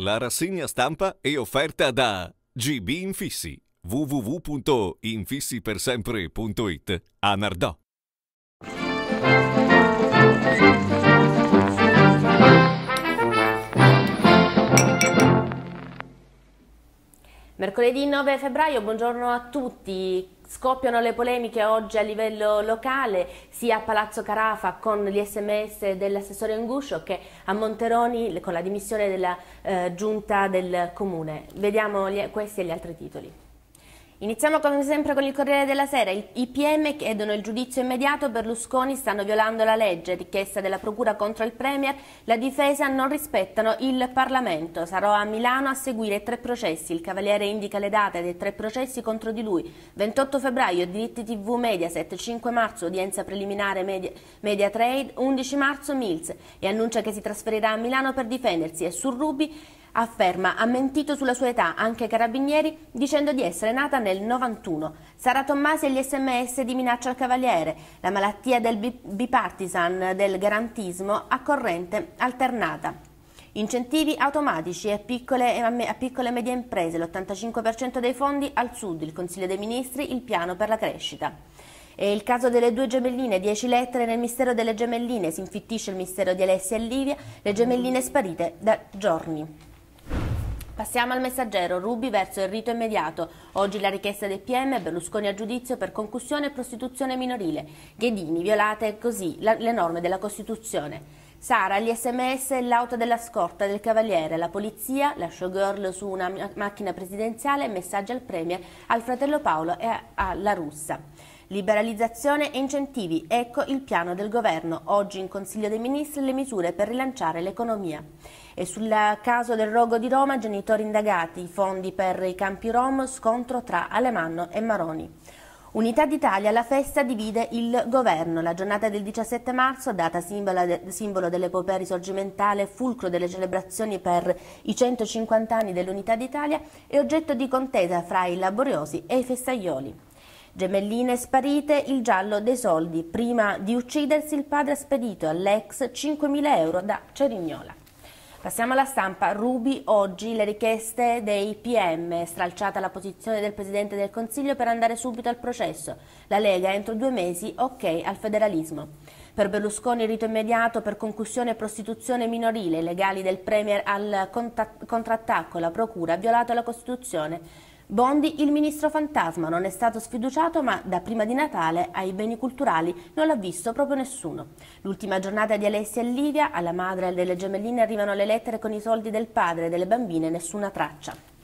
La rassegna stampa è offerta da GB Infissi www.infissipersempre.it a Mercoledì 9 febbraio, buongiorno a tutti. Scoppiano le polemiche oggi a livello locale, sia a Palazzo Carafa con gli sms dell'assessore Anguscio che a Monteroni con la dimissione della eh, giunta del comune. Vediamo gli, questi e gli altri titoli. Iniziamo come sempre con il Corriere della Sera. I PM chiedono il giudizio immediato, Berlusconi stanno violando la legge, richiesta della Procura contro il Premier, la difesa non rispettano il Parlamento. Sarò a Milano a seguire tre processi, il Cavaliere indica le date dei tre processi contro di lui. 28 febbraio diritti TV Mediaset, 5 marzo udienza preliminare Media, media Trade, 11 marzo Mills. E annuncia che si trasferirà a Milano per difendersi. E su Rubi afferma ha mentito sulla sua età anche Carabinieri dicendo di essere nata nel 91. Sara Tommasi e gli sms di minaccia al Cavaliere, la malattia del bipartisan del garantismo a corrente alternata. Incentivi automatici a piccole, a piccole e medie imprese, l'85% dei fondi al sud, il Consiglio dei Ministri, il piano per la crescita. E il caso delle due gemelline, 10 lettere nel mistero delle gemelline, si infittisce il mistero di Alessia e Livia, le gemelline sparite da giorni. Passiamo al messaggero, Rubi verso il rito immediato. Oggi la richiesta del PM, Berlusconi a giudizio per concussione e prostituzione minorile. Ghedini, violate così la, le norme della Costituzione. Sara, gli sms e l'auto della scorta del Cavaliere, la polizia, la showgirl su una macchina presidenziale, messaggi al Premier, al fratello Paolo e alla Russa. Liberalizzazione e incentivi, ecco il piano del governo. Oggi in Consiglio dei Ministri le misure per rilanciare l'economia. E sul caso del rogo di Roma, genitori indagati, i fondi per i campi Rom, scontro tra Alemanno e Maroni. Unità d'Italia, la festa divide il governo. La giornata del 17 marzo, data simbolo dell'epopea risorgimentale, fulcro delle celebrazioni per i 150 anni dell'Unità d'Italia, è oggetto di contesa fra i laboriosi e i festaioli. Gemelline sparite, il giallo dei soldi. Prima di uccidersi il padre ha spedito all'ex 5.000 euro da Cerignola. Passiamo alla stampa. Rubi oggi le richieste dei PM, stralciata la posizione del Presidente del Consiglio per andare subito al processo. La Lega entro due mesi ok al federalismo. Per Berlusconi rito immediato per concussione e prostituzione minorile, i legali del Premier al contrattacco, la Procura ha violato la Costituzione. Bondi, il ministro fantasma, non è stato sfiduciato ma da prima di Natale ai beni culturali non l'ha visto proprio nessuno. L'ultima giornata di Alessia e Livia, alla madre delle gemelline arrivano le lettere con i soldi del padre e delle bambine, nessuna traccia.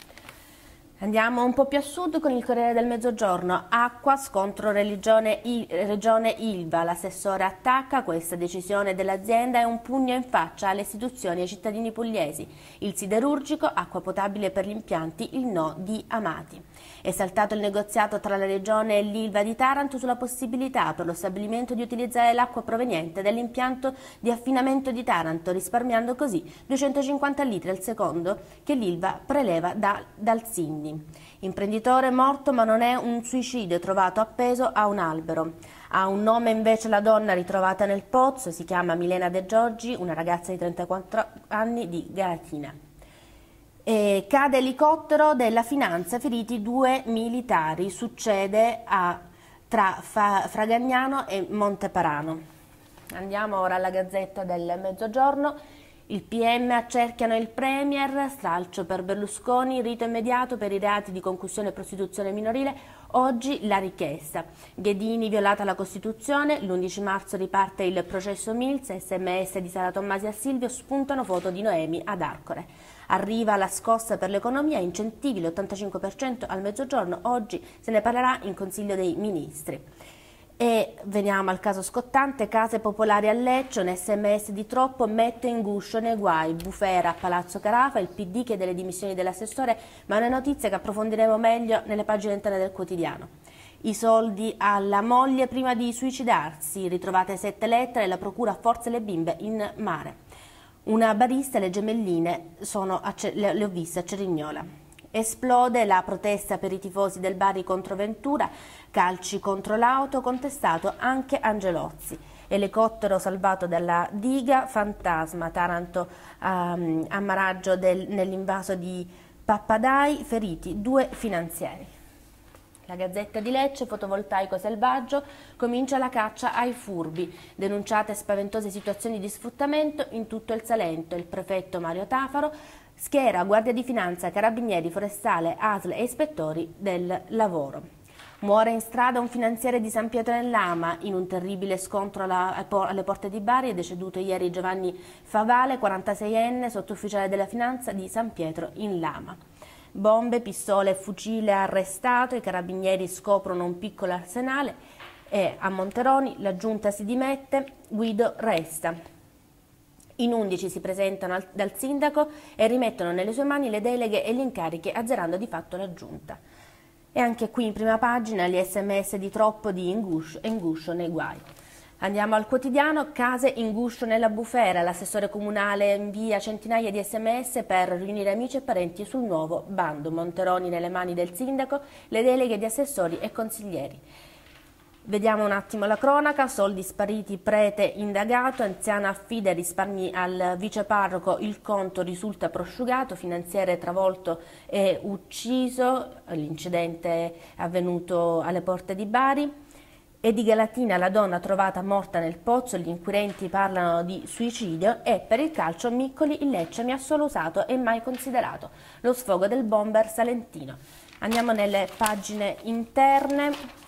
Andiamo un po' più a sud con il Corriere del Mezzogiorno. Acqua, scontro religione, il, regione Ilva. L'assessore attacca questa decisione dell'azienda e un pugno in faccia alle istituzioni e ai cittadini pugliesi. Il siderurgico, acqua potabile per gli impianti, il no di Amati. È saltato il negoziato tra la regione e l'Ilva di Taranto sulla possibilità per lo stabilimento di utilizzare l'acqua proveniente dall'impianto di affinamento di Taranto, risparmiando così 250 litri al secondo che l'Ilva preleva da, dal Sindi. Imprenditore morto ma non è un suicidio trovato appeso a un albero. Ha un nome invece la donna ritrovata nel pozzo, si chiama Milena De Giorgi, una ragazza di 34 anni di Galatina. E cade elicottero della finanza, feriti due militari, succede a, tra Fa, Fragagnano e Monteparano. Andiamo ora alla Gazzetta del Mezzogiorno. Il PM accerchiano il Premier, stralcio per Berlusconi, rito immediato per i reati di concussione e prostituzione minorile, oggi la richiesta. Ghedini violata la Costituzione, l'11 marzo riparte il processo Mills, sms di Sara Tommasi a Silvio, spuntano foto di Noemi ad Arcore. Arriva la scossa per l'economia, incentivi l'85% al mezzogiorno, oggi se ne parlerà in Consiglio dei Ministri. E veniamo al caso scottante, case popolari a Lecce, un sms di troppo mette in guscio nei guai, bufera a Palazzo Carafa, il PD chiede le dimissioni dell'assessore, ma è una notizia che approfondiremo meglio nelle pagine interne del quotidiano. I soldi alla moglie prima di suicidarsi, ritrovate sette lettere, la procura forza le bimbe in mare. Una barista e le gemelline sono le ho viste a Cerignola. Esplode la protesta per i tifosi del Bari contro Ventura, calci contro l'auto, contestato anche Angelozzi. elicottero salvato dalla diga, fantasma, Taranto um, ammaraggio nell'invaso di Pappadai, feriti due finanzieri. La Gazzetta di Lecce, fotovoltaico selvaggio, comincia la caccia ai furbi. Denunciate spaventose situazioni di sfruttamento in tutto il Salento. Il prefetto Mario Tafaro schiera Guardia di Finanza, Carabinieri, Forestale, ASL e ispettori del lavoro. Muore in strada un finanziere di San Pietro nell'Ama in un terribile scontro alla, alle porte di Bari. È deceduto ieri Giovanni Favale, 46enne, sottufficiale della finanza di San Pietro in Lama. Bombe, pistole e fucile arrestato, i carabinieri scoprono un piccolo arsenale e a Monteroni la giunta si dimette, Guido resta. In 11 si presentano al, dal sindaco e rimettono nelle sue mani le deleghe e gli incarichi, azzerando di fatto la giunta. E anche qui in prima pagina gli sms di troppo di inguscio, inguscio nei guai. Andiamo al quotidiano, case in guscio nella bufera, l'assessore comunale invia centinaia di sms per riunire amici e parenti sul nuovo bando, Monteroni nelle mani del sindaco, le deleghe di assessori e consiglieri. Vediamo un attimo la cronaca, soldi spariti, prete indagato, anziana affida risparmi al viceparroco, il conto risulta prosciugato, finanziere travolto e ucciso, l'incidente avvenuto alle porte di Bari. E di Galatina la donna trovata morta nel pozzo, gli inquirenti parlano di suicidio e per il calcio Miccoli il Lecce mi ha solo usato e mai considerato. Lo sfogo del bomber salentino. Andiamo nelle pagine interne.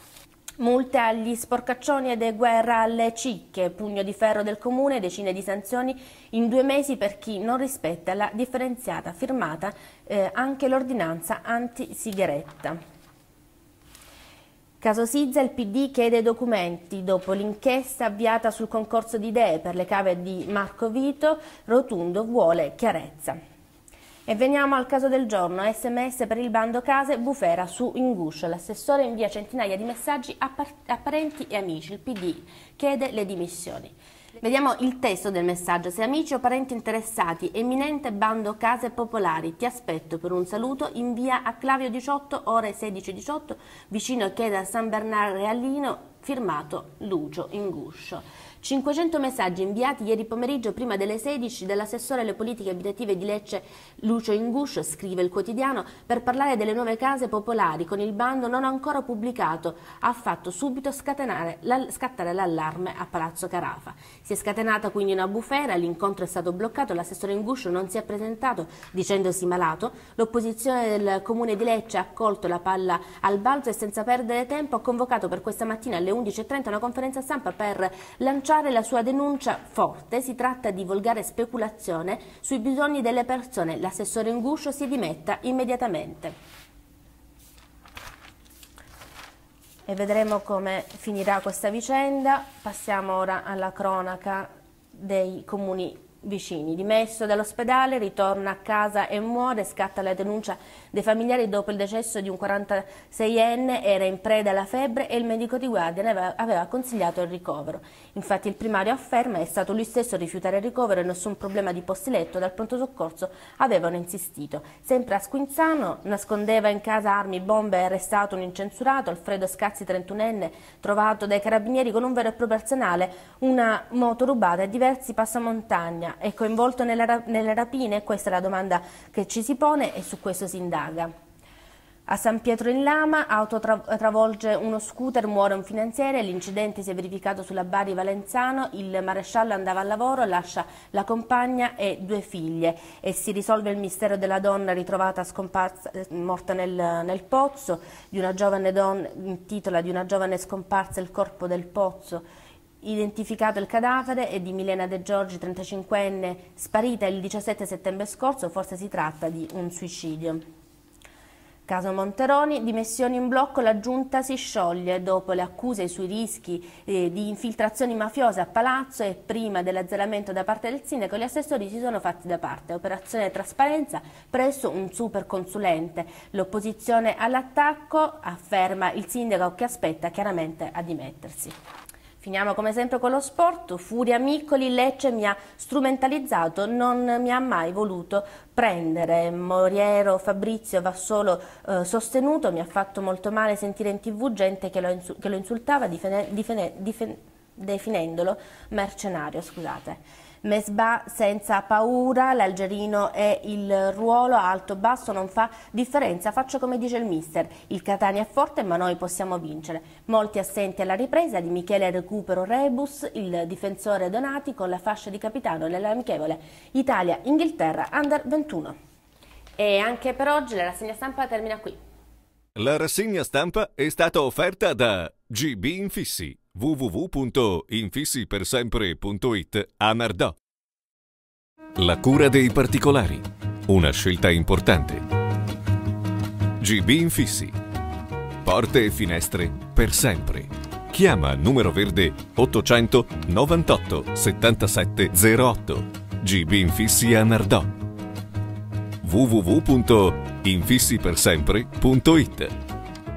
Multe agli sporcaccioni ed e guerra alle cicche, pugno di ferro del comune, decine di sanzioni in due mesi per chi non rispetta la differenziata firmata eh, anche l'ordinanza anti-sigaretta. Caso Sizza, il PD chiede documenti. Dopo l'inchiesta avviata sul concorso di idee per le cave di Marco Vito, Rotundo vuole chiarezza. E veniamo al caso del giorno, sms per il bando case, bufera su Inguscio. L'assessore invia centinaia di messaggi a, a parenti e amici. Il PD chiede le dimissioni. Vediamo il testo del messaggio. Se amici o parenti interessati, eminente bando case popolari, ti aspetto per un saluto in via a Clavio 18, ore 16.18, vicino Chiesa San Bernardo Realino, firmato Lucio Inguscio. 500 messaggi inviati ieri pomeriggio prima delle 16 dall'assessore alle politiche abitative di Lecce Lucio Inguscio, scrive il quotidiano, per parlare delle nuove case popolari con il bando non ancora pubblicato. Ha fatto subito scattare l'allarme a Palazzo Carafa. Si è scatenata quindi una bufera, l'incontro è stato bloccato, l'assessore Inguscio non si è presentato dicendosi malato, l'opposizione del comune di Lecce ha accolto la palla al balzo e senza perdere tempo ha convocato per questa mattina alle 11.30 una conferenza stampa per lanciare lanciare la sua denuncia forte, si tratta di volgare speculazione sui bisogni delle persone. L'assessore Inguscio si dimetta immediatamente. E vedremo come finirà questa vicenda. Passiamo ora alla cronaca dei comuni vicini. Dimesso dall'ospedale, ritorna a casa e muore, scatta la denuncia dei familiari dopo il decesso di un 46enne, era in preda alla febbre e il medico di guardia ne aveva, aveva consigliato il ricovero. Infatti il primario afferma è stato lui stesso a rifiutare il ricovero e nessun problema di postiletto, dal pronto soccorso avevano insistito. Sempre a Squinzano nascondeva in casa armi, bombe e arrestato un incensurato, Alfredo Scazzi 31enne, trovato dai carabinieri con un vero e proprio arsenale, una moto rubata e diversi passamontagna è coinvolto nelle, nelle rapine? Questa è la domanda che ci si pone e su questo si indaga. A San Pietro in Lama, auto tra travolge uno scooter, muore un finanziere, l'incidente si è verificato sulla Bari Valenzano, il maresciallo andava al lavoro, lascia la compagna e due figlie e si risolve il mistero della donna ritrovata scomparsa, morta nel, nel pozzo, di una giovane donna, in di una giovane scomparsa il corpo del pozzo Identificato il cadavere è di Milena De Giorgi, 35enne, sparita il 17 settembre scorso, forse si tratta di un suicidio. Caso Monteroni, dimissioni in blocco, la giunta si scioglie dopo le accuse sui rischi eh, di infiltrazioni mafiose a Palazzo e prima dell'azzeramento da parte del sindaco, gli assessori si sono fatti da parte. Operazione trasparenza presso un super consulente. L'opposizione all'attacco afferma il sindaco che aspetta chiaramente a dimettersi. Finiamo come sempre con lo sport, Furia Miccoli, Lecce mi ha strumentalizzato, non mi ha mai voluto prendere, Moriero Fabrizio va solo eh, sostenuto, mi ha fatto molto male sentire in tv gente che lo, che lo insultava, difende, difende definendolo mercenario, scusate. Mesbah senza paura, l'algerino e il ruolo alto-basso non fa differenza, faccio come dice il mister, il Catania è forte ma noi possiamo vincere. Molti assenti alla ripresa di Michele Recupero Rebus, il difensore Donati con la fascia di capitano nell'amichevole Italia-Inghilterra Under 21. E anche per oggi la rassegna stampa termina qui. La rassegna stampa è stata offerta da GB Infissi www.infissipersempre.it a Nardò. La cura dei particolari. Una scelta importante. GB Infissi. Porte e finestre per sempre. Chiama numero verde 800 98 77 08. GB Infissi a Nardò. www.infissipersempre.it